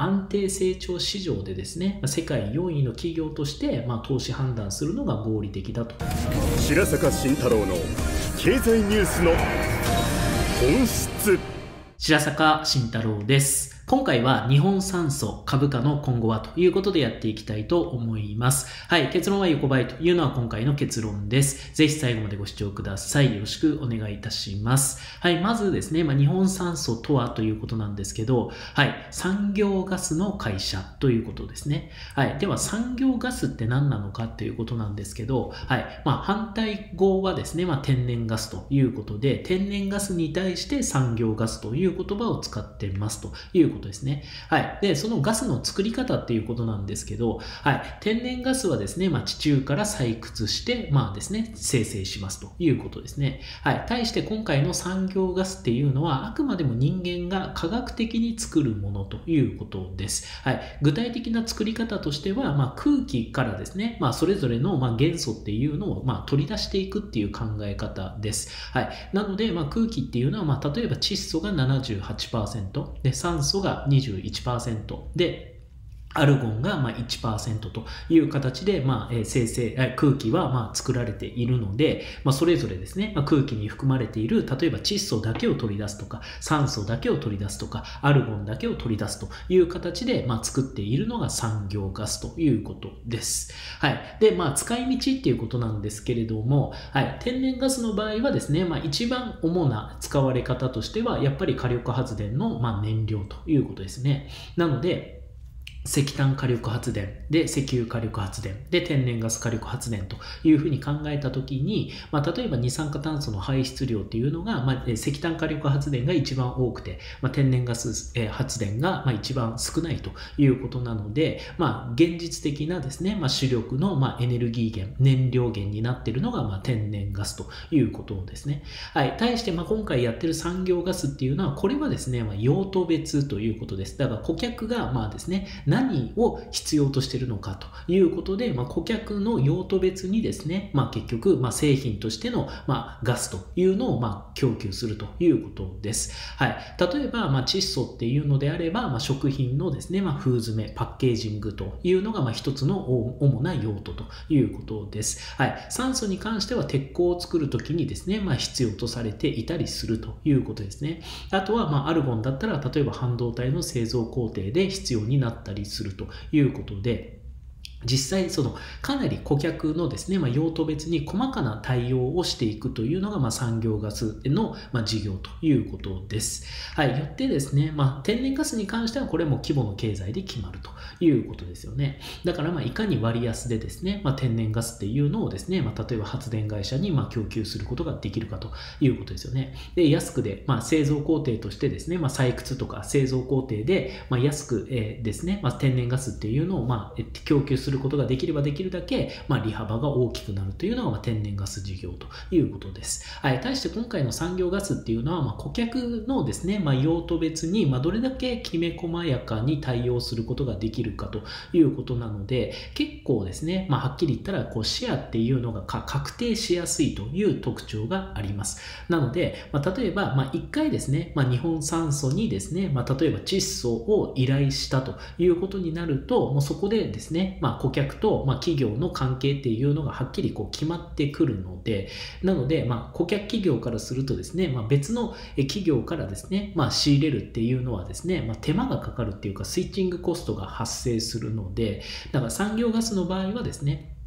安定成長市場でですね、世界4位の企業として、まあ、投資判断するのが合理的だと。白坂慎太郎の経済ニュースの本質。白坂慎太郎です。今回は日本酸素株価の今後はということでやっていきたいと思います。はい、結論は横ばいというのは今回の結論です。ぜひ最後までご視聴ください。よろしくお願いいたします。はい、まずですね、まあ、日本酸素とはということなんですけど、はい、産業ガスの会社ということですね。はい、では産業ガスって何なのかということなんですけど、はい、まあ、反対語はですね、まあ、天然ガスということで、天然ガスに対して産業ガスという言葉を使ってますということことですね。はい。で、そのガスの作り方っていうことなんですけど、はい。天然ガスはですね、まあ、地中から採掘して、まあですね、生成しますということですね。はい。対して今回の産業ガスっていうのは、あくまでも人間が科学的に作るものということです。はい。具体的な作り方としては、まあ、空気からですね、まあ、それぞれの、ま、元素っていうのを、ま、取り出していくっていう考え方です。はい。なので、ま、空気っていうのは、ま、例えば窒素が78%で、酸素がが21%で、アルゴンがま1%という形で、まあ、生成、空気はま作られているので、まあ、それぞれですね、ま、空気に含まれている、例えば窒素だけを取り出すとか、酸素だけを取り出すとか、アルゴンだけを取り出すという形で、ま作っているのが産業ガスということです。はい。で、まあ、使い道っていうことなんですけれども、はい。天然ガスの場合はですね、まあ、一番主な使われ方としては、やっぱり火力発電の、ま燃料ということですね。なので、石炭火力発電で石油火力発電で天然ガス火力発電というふうに考えたときに、まあ、例えば二酸化炭素の排出量っていうのが、まあ、石炭火力発電が一番多くて、まあ、天然ガス発電が一番少ないということなので、まあ、現実的なですね、まあ、主力のまあエネルギー源、燃料源になっているのがまあ天然ガスということですね。はい。対してまあ今回やってる産業ガスっていうのは、これはですね、まあ、用途別ということです。だから顧客がまあですね、何を必要としているのかということで、まあ、顧客の用途別にですね、まあ、結局、まあ、製品としての、まあ、ガスというのを、まあ、供給するということです。はい。例えば、まあ、窒素っていうのであれば、まあ、食品のですね、まあ、封詰め、パッケージングというのが、まあ、一つの主な用途ということです。はい。酸素に関しては鉄鋼を作るときにですね、まあ、必要とされていたりするということですね。あとは、まあ、アルゴンだったら、例えば半導体の製造工程で必要になったりするということで、実際、その、かなり顧客のですね、まあ、用途別に細かな対応をしていくというのが、まあ、産業ガスの、まあ、事業ということです。はい。よってですね、まあ、天然ガスに関しては、これも規模の経済で決まるということですよね。だから、まあ、いかに割安でですね、まあ、天然ガスっていうのをですね、まあ、例えば発電会社に、まあ、供給することができるかということですよね。で、安くで、まあ、製造工程としてですね、まあ、採掘とか製造工程で、まあ、安く、えー、ですね、まあ、天然ガスっていうのを、まあ、供給するすることができればできるだけ、まあ、利幅が大きくなるというのが、まあ、天然ガス事業ということです。はい。対して今回の産業ガスっていうのは、まあ、顧客のですね、まあ、用途別に、まあ、どれだけきめ細やかに対応することができるかということなので、結構ですね、まあ、はっきり言ったら、こう、シェアっていうのが確定しやすいという特徴があります。なので、まあ、例えば、まあ、1回ですね、まあ、日本酸素にですね、まあ、例えば窒素を依頼したということになると、もうそこでですね、まあ、顧客と、まあ、企業の関係っていうのがはっきりこう決まってくるので、なので、まあ、顧客企業からするとですね、まあ、別の企業からですね、まあ、仕入れるっていうのはですね、まあ、手間がかかるっていうか、スイッチングコストが発生するので、だから産業ガスの場合はですね、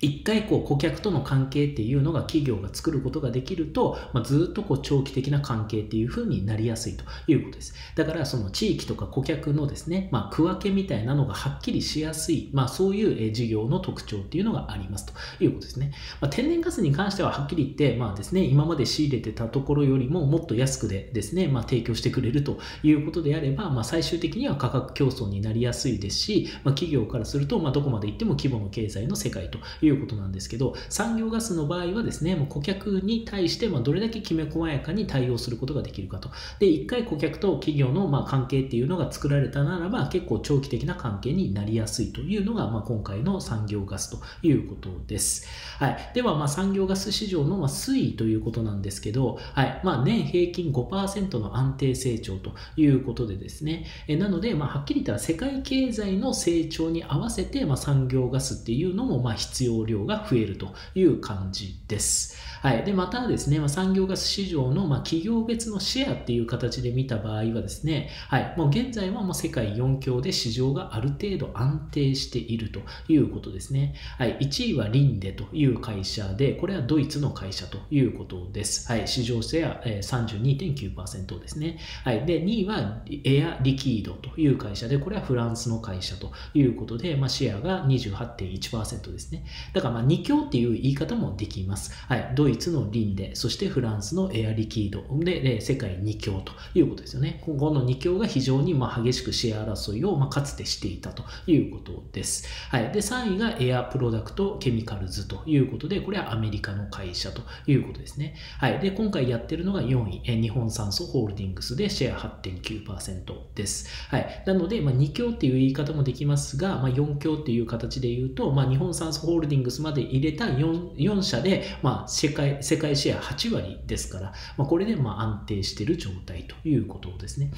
一回こう顧客との関係っていうのが企業が作ることができると、まあ、ずっとこう長期的な関係っていうふうになりやすいということです。だからその地域とか顧客のですね、まあ、区分けみたいなのがはっきりしやすい、まあ、そういう事業の特徴っていうのがありますということですね。まあ、天然ガスに関してははっきり言って、まあですね、今まで仕入れてたところよりももっと安くでですね、まあ、提供してくれるということであれば、まあ、最終的には価格競争になりやすいですし、まあ、企業からすると、まあ、どこまで行っても規模の経済の世界といういうことなんですけど、産業ガスの場合はですね、もう顧客に対してまどれだけきめ細やかに対応することができるかと。で、一回顧客と企業のま関係っていうのが作られたならば、結構長期的な関係になりやすいというのが、ま今回の産業ガスということです。はい。では、ま産業ガス市場のま推移ということなんですけど、はい。まあ、年平均5%の安定成長ということでですね、えなので、まあ、はっきり言ったら世界経済の成長に合わせて、ま産業ガスっていうのも、ま必要量が増えるという感じです。はい。で、またですね、まあ、産業ガス市場の、ま企業別のシェアっていう形で見た場合はですね、はい。もう現在はもう世界4強で市場がある程度安定しているということですね。はい。1位はリンデという会社で、これはドイツの会社ということです。はい。市場シェア32.9%ですね。はい。で、2位はエアリキードという会社で、これはフランスの会社ということで、まあ、シェアが28.1%ですね。だからまあ2強っていう言い方もできます。はい。ドイツのリンデ、そしてフランスのエアリキードで、世界2強ということですよね。この2強が非常にま激しくシェア争いをまかつてしていたということです。はい。で、3位がエアプロダクトケミカルズということで、これはアメリカの会社ということですね。はい。で、今回やってるのが4位、日本酸素ホールディングスでシェア8.9%です。はい。なので、まあ、2強っていう言い方もできますが、まあ、4強っていう形で言うと、まあ、日本酸素ホールディングスングスまで入れた 4, 4社で、まあ、世界、世界シェア8割ですから、まあ、これでまあ安定している状態ということですね。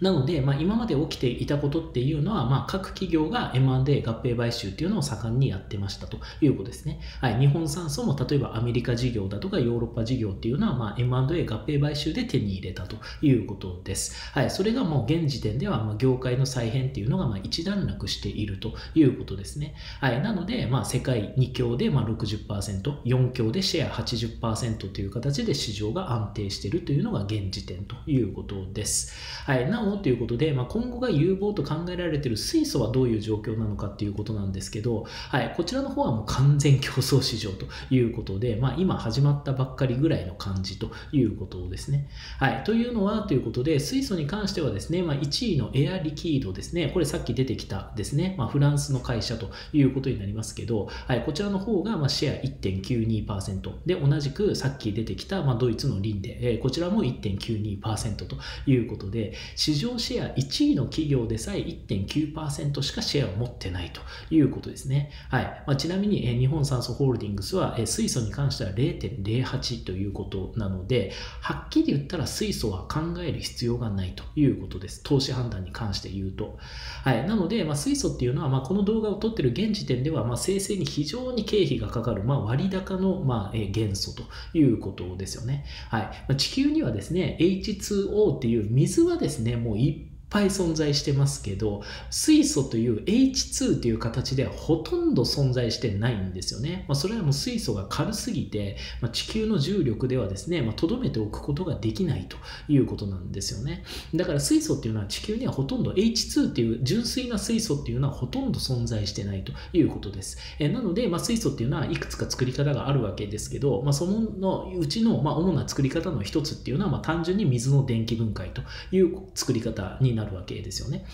なので、まあ、今まで起きていたことっていうのは、まあ、各企業が M&A 合併買収っていうのを盛んにやってましたということですね。はい、日本産素も例えばアメリカ事業だとかヨーロッパ事業っていうのは、まあ、M&A 合併買収で手に入れたということです。はい、それがもう現時点では、まあ、業界の再編っていうのが、まあ、一段落しているということですね。はい、なので、まあ、世界2強で、まあ、60%、4強でシェア80%という形で市場が安定しているというのが現時点ということです。はい、なおということで、まあ、今後が有望と考えられている水素はどういう状況なのかっていうことなんですけど、はい、こちらの方はもう完全競争市場ということで、まあ、今始まったばっかりぐらいの感じということですね。はい、というのはということで、水素に関してはですね、まあ、1位のエアリキードですね、これさっき出てきたですね、まあ、フランスの会社ということになりますけど、はい、こちらの方がまシェア1.92%で、同じくさっき出てきたまドイツのリンで、えー、こちらも1.92%ということで、市場シェア1位の企業でさえ1.9%しかシェアを持ってないということですね。はい。まあ、ちなみに、え日本酸素ホールディングスは、え水素に関しては0.08ということなので、はっきり言ったら水素は考える必要がないということです。投資判断に関して言うと。はい。なので、まあ、水素っていうのは、まあ、この動画を撮ってる現時点では、まあ、生成に非常に経費がかかる、まあ、割高の、まあ、元素ということですよね。はい。まあ、地球にはですね、H2O っていう水はですね、もういっぱい存在してますけど水素という H2 という形ではほとんど存在してないんですよね、まあ、それはもう水素が軽すぎて、まあ、地球の重力ではですねとど、めておくことができないということなんですよね。だから水素っていうのは地球にはほとんど H2 っていう純粋な水素っていうのはほとんど存在してないということです。えなので、ま、水素っていうのはいくつか作り方があるわけですけど、まあ、そのうちの、ま、主な作り方の一つっていうのは、ま、単純に水の電気分解という作り方になるわけですよね。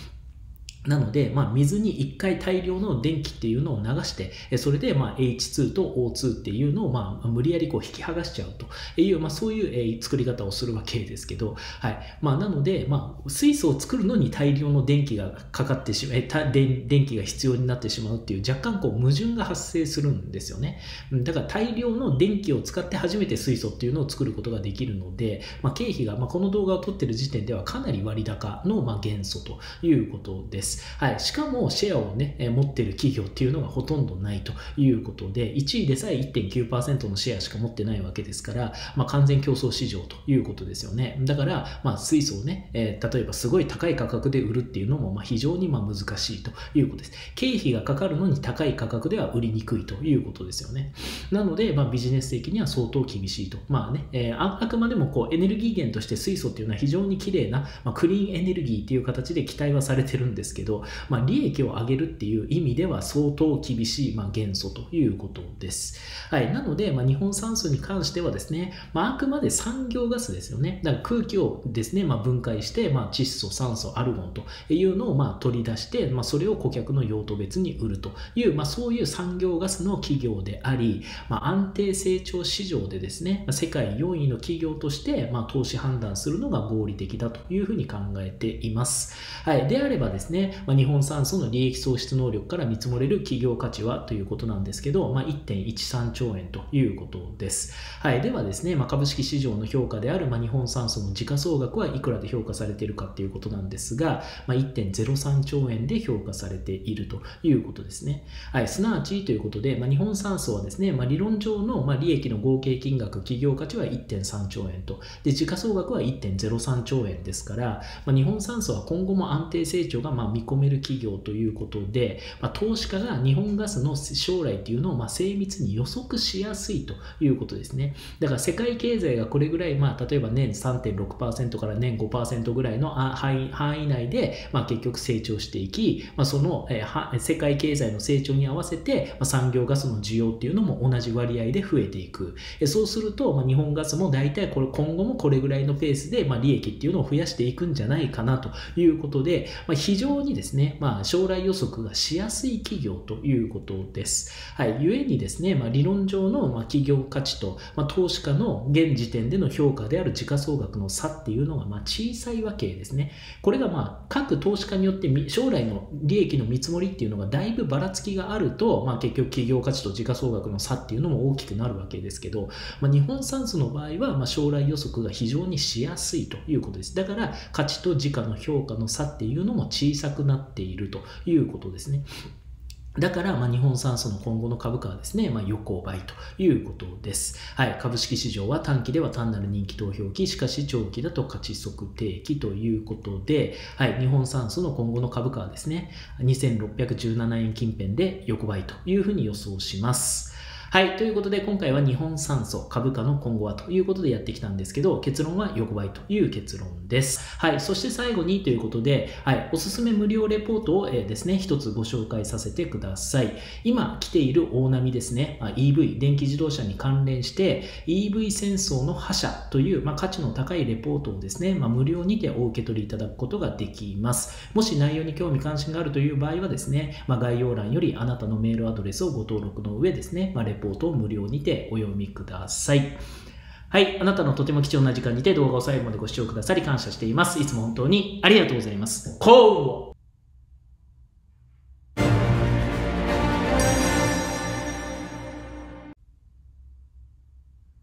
なので、まあ、水に1回大量の電気っていうのを流して、それでまあ H2 と O2 っていうのをまあ無理やりこう引き剥がしちゃうという、まあ、そういう作り方をするわけですけど、はいまあ、なので、まあ、水素を作るのに大量の電気がかかってしまう、電気が必要になってしまうっていう若干こう矛盾が発生するんですよね。だから大量の電気を使って初めて水素っていうのを作ることができるので、まあ、経費がまあこの動画を撮ってる時点ではかなり割高のまあ元素ということです。。はい。しかも、シェアをね、持ってる企業っていうのがほとんどないということで、1位でさえ1.9%のシェアしか持ってないわけですから、まあ、完全競争市場ということですよね。だから、まあ、水素をね、えー、例えばすごい高い価格で売るっていうのも、ま、非常にま難しいということです。経費がかかるのに高い価格では売りにくいということですよね。なので、まあ、ビジネス的には相当厳しいと。まあね、えー、あくまでもこうエネルギー源として水素っていうのは非常に綺麗な、まあ、クリーンエネルギーっていう形で期待はされてるんですけどけど、まあ、利益を上げるっていう意味では相当厳しい、まあ、元素ということです。はい。なので、まあ、日本酸素に関してはですね、まあ、あくまで産業ガスですよね。だから空気をですね、まあ、分解して、まあ、窒素、酸素、アルゴンというのをまあ取り出して、まあ、それを顧客の用途別に売るという、まあ、そういう産業ガスの企業であり、まあ、安定成長市場でですね、世界4位の企業として、まあ、投資判断するのが合理的だというふうに考えています。はい。であればですね、まあ、日本酸素の利益創出能力から見積もれる企業価値はということなんですけど、まあ、1.13兆円ということです。はい。ではですね、まあ、株式市場の評価である、まあ、日本酸素の時価総額はいくらで評価されているかということなんですが、まあ、1.03兆円で評価されているということですね。はい。すなわちということで、まあ、日本酸素はですね、まあ、理論上の、まあ、利益の合計金額、企業価値は1.3兆円と、で、時価総額は1.03兆円ですから、まあ、日本酸素は今後も安定成長がまあ見見込める企業ということで、まあ、投資家が日本ガスの将来っていうのをま精密に予測しやすいということですね。だから世界経済がこれぐらい、まあ、例えば年3.6%から年5%ぐらいの範囲内で、まあ、結局成長していき、まあ、その、えー、世界経済の成長に合わせて、ま、産業ガスの需要っていうのも同じ割合で増えていく。えそうすると、ま、日本ガスも大体これ今後もこれぐらいのペースで、ま、利益っていうのを増やしていくんじゃないかなということで、ま、非常にですね、まあ、将来予測がしやすい企業ということです。はい。ゆえにですね、まあ、理論上のま企業価値と、まあ、投資家の現時点での評価である時価総額の差っていうのがま小さいわけですね。これがまあ各投資家によって将来の利益の見積もりっていうのがだいぶばらつきがあると、まあ、結局企業価値と時価総額の差っていうのも大きくなるわけですけど、まあ、日本産素の場合はま将来予測が非常にしやすいということです。だから価値と時価の評価の差っていうのも小さくなっているということですね。だから、まあ、日本酸素の今後の株価はですね、まあ、横ばいということです。はい。株式市場は短期では単なる人気投票期、しかし長期だと価値測定期ということで、はい。日本酸素の今後の株価はですね、2617円近辺で横ばいというふうに予想します。はい。ということで、今回は日本酸素株価の今後はということでやってきたんですけど、結論は横ばいという結論です。はい。そして最後にということで、はい。おすすめ無料レポートを、え、ですね、一つご紹介させてください。今来ている大波ですね、ま、EV、電気自動車に関連して、EV 戦争の覇者という、まあ、価値の高いレポートをですね、まあ、無料にてお受け取りいただくことができます。もし内容に興味関心があるという場合はですね、ま、概要欄よりあなたのメールアドレスをご登録の上ですね、ま、レポポートを無料にてお読みください。はい。あなたのとても貴重な時間にて動画を最後までご視聴くださり感謝しています。いつも本当にありがとうございます。こう